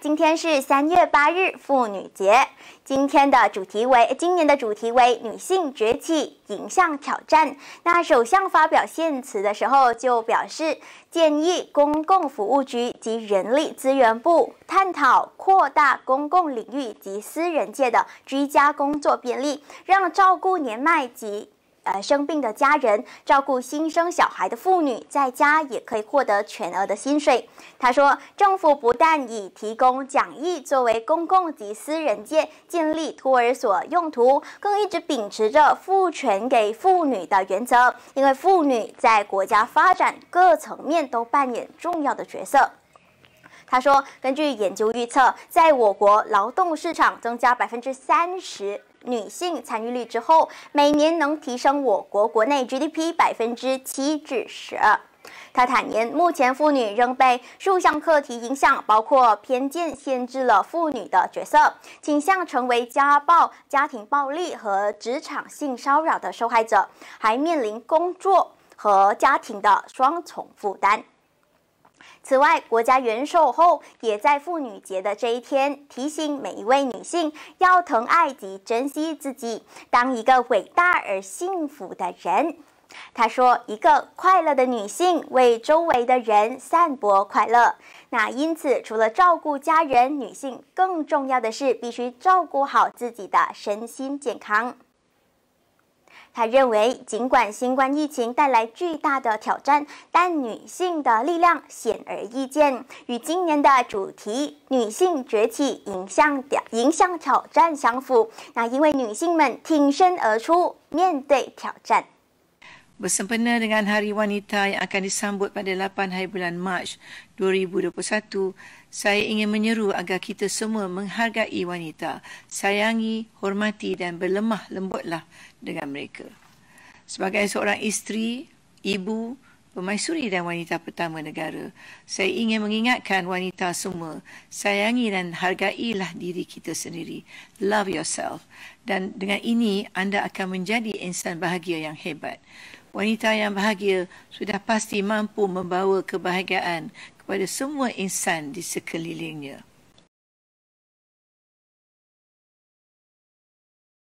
今天是三月八日，妇女节。今天的主题为今年的主题为女性崛起迎向挑战。那首相发表献词的时候就表示，建议公共服务局及人力资源部探讨扩大公共领域及私人界的居家工作便利，让照顾年迈及。呃，生病的家人照顾新生小孩的妇女，在家也可以获得全额的薪水。他说，政府不但以提供讲义作为公共及私人界建立托儿所用途，更一直秉持着赋权给妇女的原则，因为妇女在国家发展各层面都扮演重要的角色。他说，根据研究预测，在我国劳动市场增加百分之三十。女性参与率之后，每年能提升我国国内 GDP 百分之七至十二。他坦言，目前妇女仍被数项课题影响，包括偏见限制了妇女的角色，倾向成为家暴、家庭暴力和职场性骚扰的受害者，还面临工作和家庭的双重负担。此外，国家元首后也在妇女节的这一天提醒每一位女性要疼爱及珍惜自己，当一个伟大而幸福的人。他说：“一个快乐的女性为周围的人散播快乐。那因此，除了照顾家人，女性更重要的是必须照顾好自己的身心健康。”他认为，尽管新冠疫情带来巨大的挑战，但女性的力量显而易见，与今年的主题“女性崛起迎向迎向挑战”相符。那因为女性们挺身而出，面对挑战。Bersempena dengan Hari Wanita yang akan disambut pada 8 hari bulan Mac 2021, saya ingin menyeru agar kita semua menghargai wanita, sayangi, hormati dan berlemah lembutlah dengan mereka. Sebagai seorang isteri, ibu, pemaisuri dan wanita pertama negara, saya ingin mengingatkan wanita semua, sayangi dan hargailah diri kita sendiri. Love yourself. Dan dengan ini, anda akan menjadi insan bahagia yang hebat. Wanita yang bahagia sudah pasti mampu membawa kebahagiaan kepada semua insan di sekelilingnya.